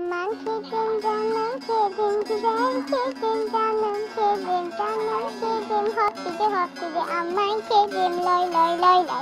Aman kedim canım kedim güzel kedim canım kedim canım kedim hop didi hop didi aman kedim loy loy loy loy loy.